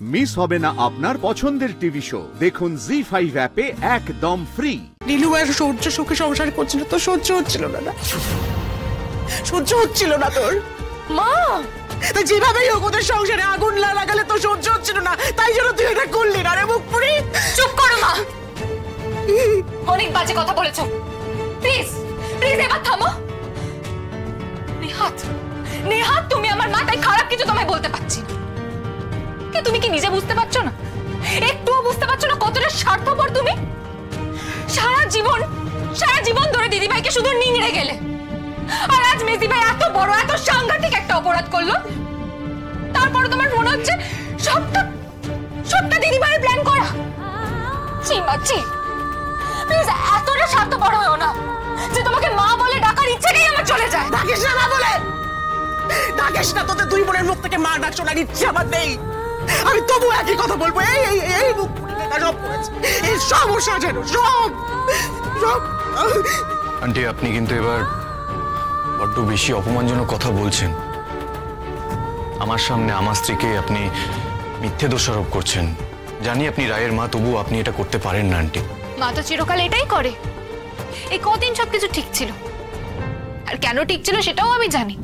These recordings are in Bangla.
মিস হবে না আপনার পছন্দের টিভি শো। দেখুন জি ফাইভ অ্যাপে একদম ফ্রি নীলু আর সহ্য সুখে সংসার করছিল তো সহ্য হচ্ছিল না না। সহ্য হচ্ছিল না তোর। মা! তা যেভাবেই হোক ওদের সংসারে আগুন না লাগালে তো সহ্য হচ্ছিল না। তাই জন্য তুই এটা করলি না রে মুখ পুরি চুপ করো মা। অনেক বাজে কথা বলেছ। তুমি কি নিজে বুঝতে পারছ না? একটুও বুঝতে পারছ না কতটা স্বার্থপর তুমি? সারা জীবন সারা জীবন ধরে দিদি ভাইকে শুধু নিংড়ে গেলে। আর আজ মেজি ভাই এত বড়, এত সাংঘাতিক একটা অপরাধ করল। তারপরে তোমার মনে হচ্ছে সবটা সবটা দিদি ভাইয়ের প্ল্যান করা। ছি মাচ্ছি প্লিজ এতটা স্বার্থপর হয়েও না যে তোমাকে মা বলে ডাকার ইচ্ছেটাই আমার চলে যায়। ডাকিস না না বলে। ডাকিস না, তোদের দুই বোনের মুখ থেকে মা ডাক শোনার ইচ্ছে আমার নেই। আমি তবু একই কথা বলব। এই এই এই মুখ সব করেছে। এই সব ও সাজানো সব সব। আন্টি আপনি কিন্তু এবার বড্ড বেশি অপমানজনক কথা বলছেন। আমার সামনে আমার স্ত্রীকে আপনি মিথ্যে দোষারোপ করছেন। জানি আপনি রায়ের মা তবু আপনি এটা করতে পারেন না আন্টি। মা তো চিরকাল এটাই করে। এই কদিন সবকিছু ঠিক ছিল। আর কেন ঠিক ছিল সেটাও আমি জানি।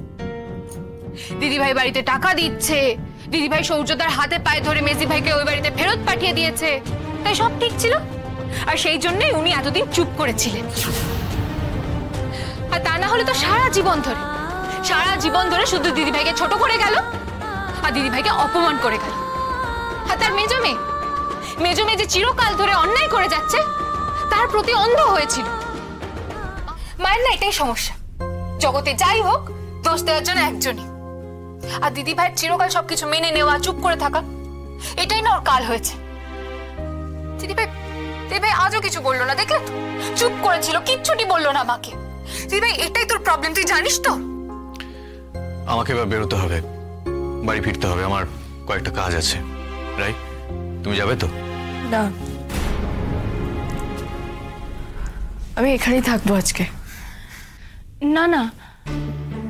দিদিভাই বাড়িতে টাকা দিচ্ছে। দিদিভাই সৌর্যদার হাতে পায়ে ধরে মেজি ভাইকে ওই বাড়িতে ফেরত পাঠিয়ে দিয়েছে। তাই সব ঠিক ছিল? আর সেই জন্যই উনি এতদিন চুপ করেছিলেন। আর তা না হলে তো সারা জীবন ধরে। সারা জীবন ধরে শুধু দিদিভাইকে ছোট করে গেল, আর দিদিভাইকে অপমান করে গেল। আর তার মেজো মেয়ে মেজো মেয়ে যে চিরকাল ধরে অন্যায় করে যাচ্ছে, তার প্রতি অন্ধ হয়েছিল। মায়ের না এটাই সমস্যা। জগতে যাই হোক, দোষ দেওয়ার জন্য একজনই। আর দিদি ভাইয়ের চিরকাল সবকিছু মেনে নেওয়া চুপ করে থাকা এটাই না ওর কাল হয়েছে। দিদি ভাই দিদি ভাই আজও কিছু বলল না দেখলে তো? চুপ করেছিল কিচ্ছুটি বলল না আমাকে। দিদি ভাই এটাই তোর প্রবলেম তুই জানিস তো? আমাকে এবার বেরোতে হবে বাড়ি ফিরতে হবে আমার কয়েকটা কাজ আছে। রাইট তুমি যাবে তো? না। আমি এখানেই থাকব আজকে। না না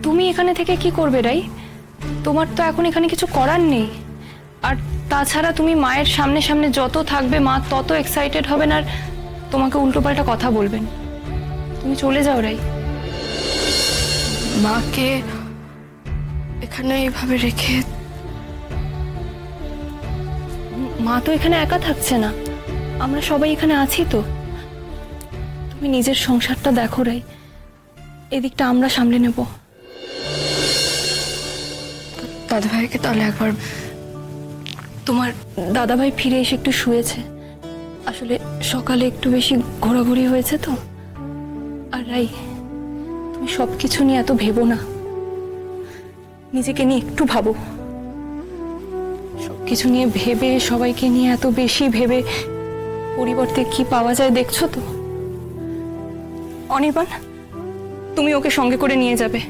তুমি এখানে থেকে কি করবে রাই? তোমার তো এখন এখানে কিছু করার নেই। আর তাছাড়া তুমি মায়ের সামনে সামনে যত থাকবে মা তত এক্সাইটেড হবেন আর তোমাকে উল্টোপাল্টা কথা বলবেন। তুমি চলে যাও রাই। মাকে এখানে এইভাবে রেখে মা তো এখানে একা থাকছে না। আমরা সবাই এখানে আছি তো। তুমি নিজের সংসারটা দেখো রাই। এদিকটা আমরা সামলে নেব। দাদা ভাইকে তাহলে একবার তোমার দাদাভাই ফিরে এসে একটু শুয়েছে। আসলে সকালে একটু বেশি ঘোরাঘুরি হয়েছে তো। আর রাই, তুমি সব কিছু নিয়ে এত ভেবো না। নিজেকে নিয়ে একটু ভাবো। সব কিছু নিয়ে ভেবে, সবাইকে নিয়ে এত বেশি ভেবে পরিবর্তে কি পাওয়া যায় দেখছ তো? অনির্বাণ, তুমি ওকে সঙ্গে করে নিয়ে যাবে।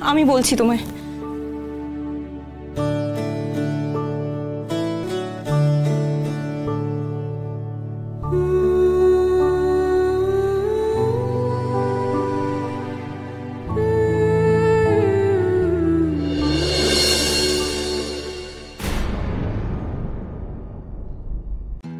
আমি বলছি তোমায়।